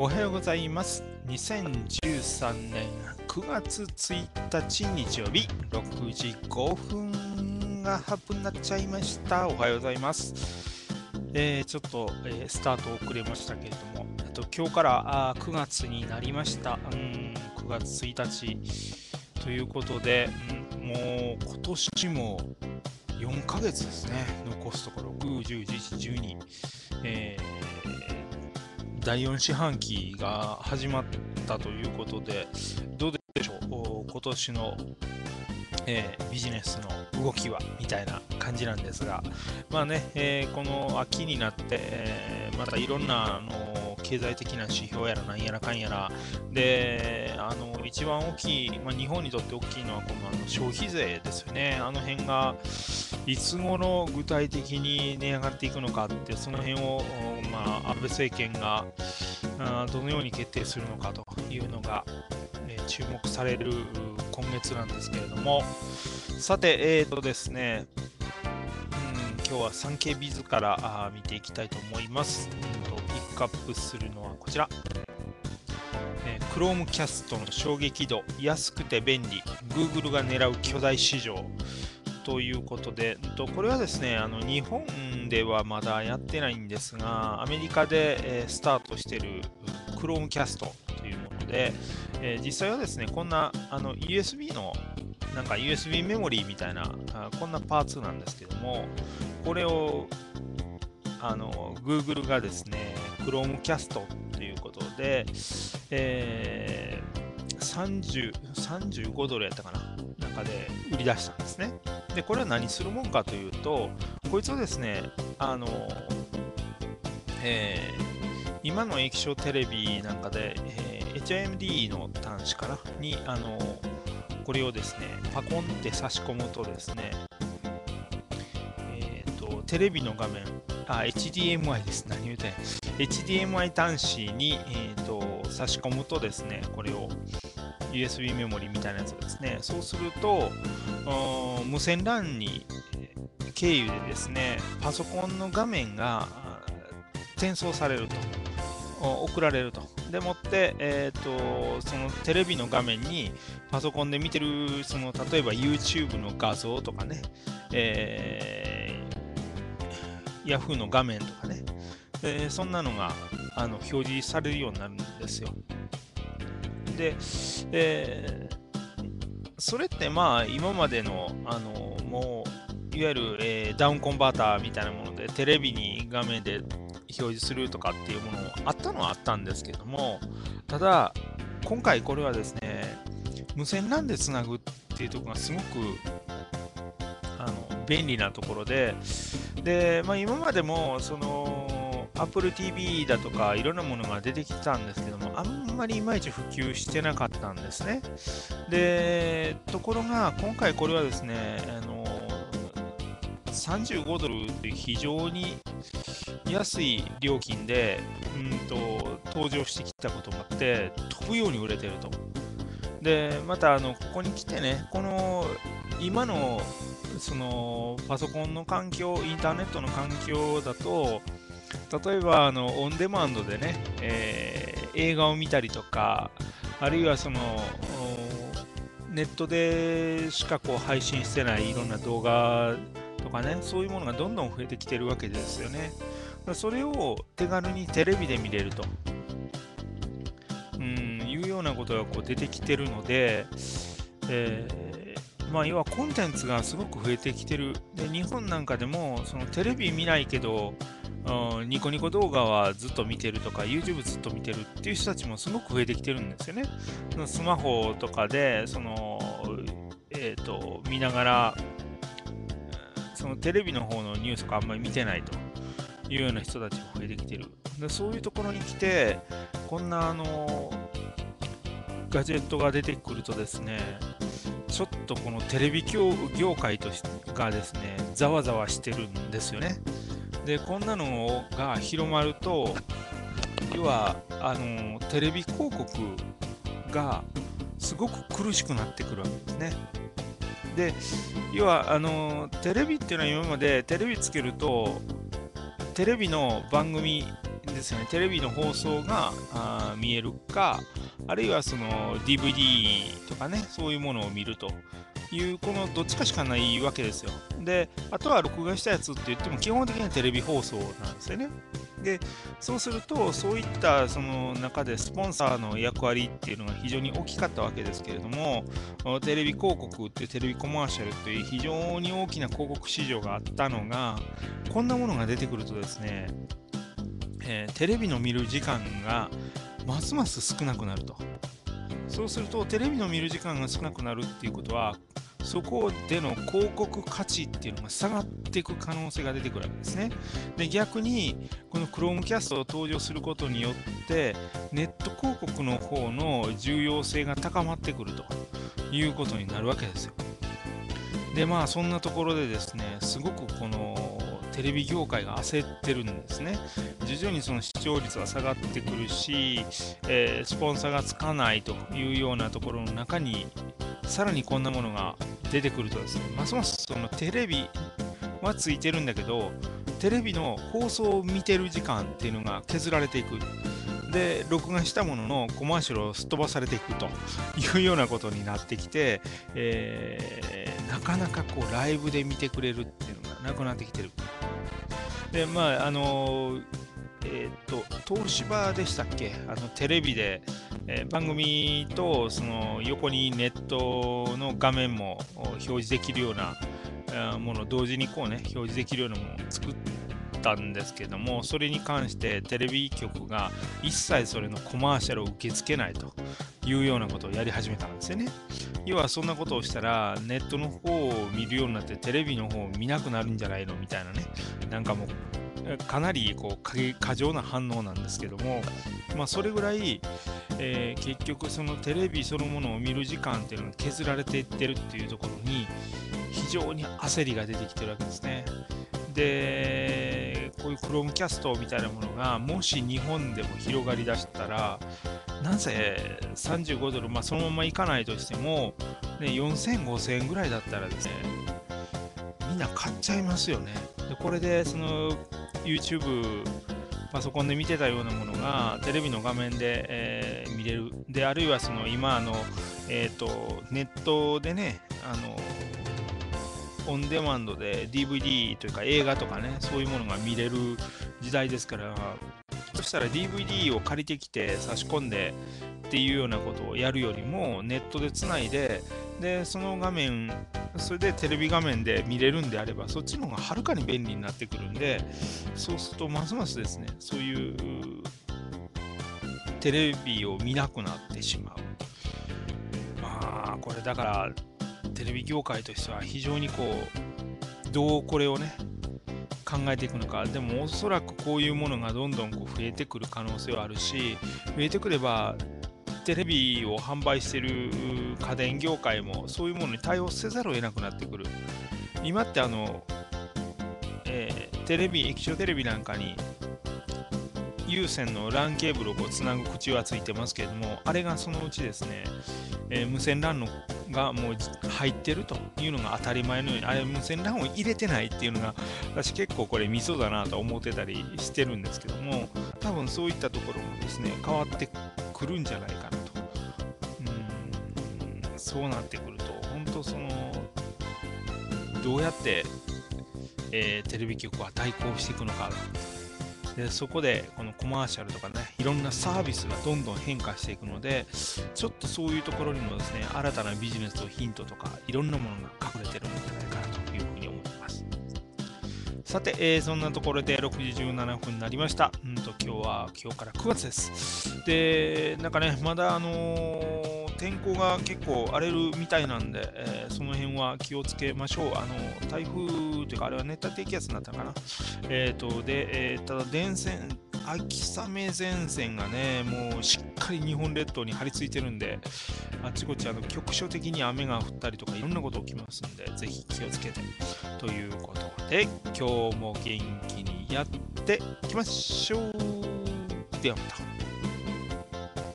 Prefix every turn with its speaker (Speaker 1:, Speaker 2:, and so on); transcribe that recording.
Speaker 1: おはようございます。2013年9月1日日曜日6時5分が8分になっちゃいました。おはようございます。えーちょっと、えースタート遅れましたけれども、えっと、今日からあ9月になりました。うん、9月1日ということで、うんもう今年も4ヶ月ですね。残すところ9、10、11、12。えー第4四半期が始まったということで、どうでしょう、今年の、えービジネスの動きはみたいな感じなんですが、まあね、えーこの秋になって、えーまたいろんなあの経済的な指標やらなんやらかんやら、で、あの一番大きい、まあ、日本にとって大きいのはこのあの消費税ですよね。あの辺がいつ頃具体的に値上がっていくのかって、その辺を、まあ、安倍政権がどのように決定するのかというのが、え注目される今月なんですけれども、さて、えーとですね、今日は 3K ビズから見ていきたいと思います。ックアップするのはこちら。えー Chromecast の衝撃度、安くて便利、Google が狙う巨大市場ということで、んとこれはですね、あの日本ではまだやってないんですが、アメリカで、えスタートしている Chromecast というもので、え実際はですね、こんなあの USB のなんか USB メモリーみたいなこんなパーツなんですけども、これをあの Google がですね、Chromecast ということで、えー30 35ドルやったかななんかで売り出したんですね。で、これは何するもんかというと、こいつをですね、あの、えー今の液晶テレビなんかで、えー HIMD の端子かなに、あの、これをですね、パコンって差し込むとですね、テレビの画面、あ、HDMI です。何言うてん HDMI 端子に、えーと差し込むとですね、これを USB メモリみたいなやつですね、そうすると、無線 LAN に経由でですね、パソコンの画面が転送されると、送られると。でもって、えーと、そのテレビの画面にパソコンで見てる、その例えば YouTube の画像とかね、えー、Yahoo の画面とかね、えーそんなのがあの表示されるようになるんですよ。で、えーそれってまあ今までのあのもういわゆる、えーダウンコンバーターみたいなものでテレビに画面で表示するとかっていうものもあったのはあったんですけどもただ今回これはですね無線 LAN でつなぐっていうところがすごくあの便利なところでで、まあ、今までもその Apple TV だとかいろんなものが出てきたんですけどもあんまりいまいち普及してなかったんですねでところが今回これはですねあの35ドルという非常に安い料金でうんと登場してきたこともあって飛ぶように売れてると。でまたあのここに来てねこの今のそのパソコンの環境インターネットの環境だと例えばあのオンデマンドでね、えー映画を見たりとかあるいはそのネットでしかこう配信してないいろんな動画とかねそういうものがどんどん増えてきてるわけですよね。それを手軽にテレビで見れると、うん、いうようなことがこう出てきてるので、えーまあ、要はコンテンツがすごく増えてきてる。で日本なんかでもそのテレビ見ないけど、うんニコニコ動画はずっと見てるとか YouTube ずっと見てるっていう人たちもすごく増えてきてるんですよね。スマホとかでその、えー、と見ながらそのテレビの方のニュースとかあんまり見てないというような人たちも増えてきてる。でそういうところに来て、こんなあのガジェットが出てくるとですね、ちょっとこのテレビ業業界とがですね、ざわざわしてるんですよね。で、こんなのが広まると、要はあのテレビ広告がすごく苦しくなってくるわけですね。で、要はあのテレビっていうのは今までテレビつけるとテレビの番組ですよね、テレビの放送があ見えるか、あるいはその DVD とかね、そういうものを見るという、このどっちかしかないわけですよ。で、あとは録画したやつって言っても、基本的にはテレビ放送なんですよね。で、そうすると、そういったその中でスポンサーの役割っていうのが非常に大きかったわけですけれども、テレビ広告ってテレビコマーシャルという非常に大きな広告市場があったのが、こんなものが出てくるとですね、えー、テレビの見る時間がますます少なくなると。そうすると、テレビの見る時間が少なくなるっていうことは、そこでの広告価値っていうのが下がっていく可能性が出てくるわけですね。で逆にこの Chromecast を登場することによってネット広告の方の重要性が高まってくるということになるわけですよ。でまあそんなところでですねすごくこのテレビ業界が焦ってるんですね。徐々にその視聴率は下がってくるし、えー、スポンサーがつかないというようなところの中にさらにこんなものが出てくるとですね、ますますそのテレビはついてるんだけど、テレビの放送を見てる時間っていうのが削られていく。で、録画したもののコマーシャルをすっ飛ばされていくというようなことになってきて、えー、なかなかこうライブで見てくれるっていうのがなくなってきてる。で、まあ、あのーえっ、と、東芝でしたっけ？あのテレビで、えー、番組とその横にネットの画面も表示できるようなもの同時にこうね、表示できるようなものを作ったんですけども、それに関してテレビ局が一切それのコマーシャルを受け付けないと。いうようなことをやり始めたんですよね。要はそんなことをしたら、ネットの方を見るようになってテレビの方を見なくなるんじゃないのみたいなね、なんかもうかなりこう過剰な反応なんですけども、まあ、それぐらい、えー、結局そのテレビそのものを見る時間っていうのが削られていってるっていうところに非常に焦りが出てきてるわけですね。でこういう Chromecast みたいなものがもし日本でも広がりだしたらなぜ35ドル、まあ、そのままいかないとしても、ね、4000、5000円ぐらいだったらですねみんな買っちゃいますよね。でこれでその YouTube パソコンで見てたようなものがテレビの画面で、えー、見れるであるいはその今あの、えーと、ネットでねあのオンデマンドで DVD というか映画とかねそういうものが見れる時代ですからそしたら DVD を借りてきて差し込んでっていうようなことをやるよりもネットでつないででその画面それでテレビ画面で見れるんであればそっちの方がはるかに便利になってくるんでそうするとますますですねそういうテレビを見なくなってしまう。まあこれだからテレビ業界としては非常にこうどうこれをね考えていくのかでもおそらくこういうものがどんどんこう増えてくる可能性はあるし増えてくればテレビを販売してる家電業界もそういうものに対応せざるを得なくなってくる。今ってあの、えー、テレビ、液晶テレビなんかに有線の LAN ケーブルをこうつなぐ口はついてますけれども、あれがそのうちですね、えー、無線 LAN のがもう入ってるというのが当たり前のように、あれ無線 LAN を入れてないっていうのが、私結構これミソだなと思ってたりしてるんですけども、多分そういったところもですね、変わってくるんじゃないかなと。うんそうなってくると、本当その、どうやって、えー、テレビ局は対抗していくのか。でそこでこのコマーシャルとかねいろんなサービスがどんどん変化していくのでちょっとそういうところにもですね新たなビジネスのヒントとかいろんなものが隠れてるんじゃないかなというふうに思います。さて、えー、そんなところで6時17分になりました。うんと今日は今日から9月です。でなんかねまだあのー天候が結構荒れるみたいなんで、えー、その辺は気をつけましょう。あの台風というか、あれは熱帯低気圧になったかな。えーとでえー、ただ、電線、秋雨前線がね、もうしっかり日本列島に張り付いてるんで、あちこちあの局所的に雨が降ったりとか、いろんなこと起きますんで、ぜひ気をつけて。ということで、今日も元気にやっていきましょう。ではまた。